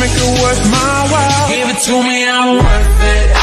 make it worth my while. Give it to me, I'm worth it.